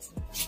Thank you.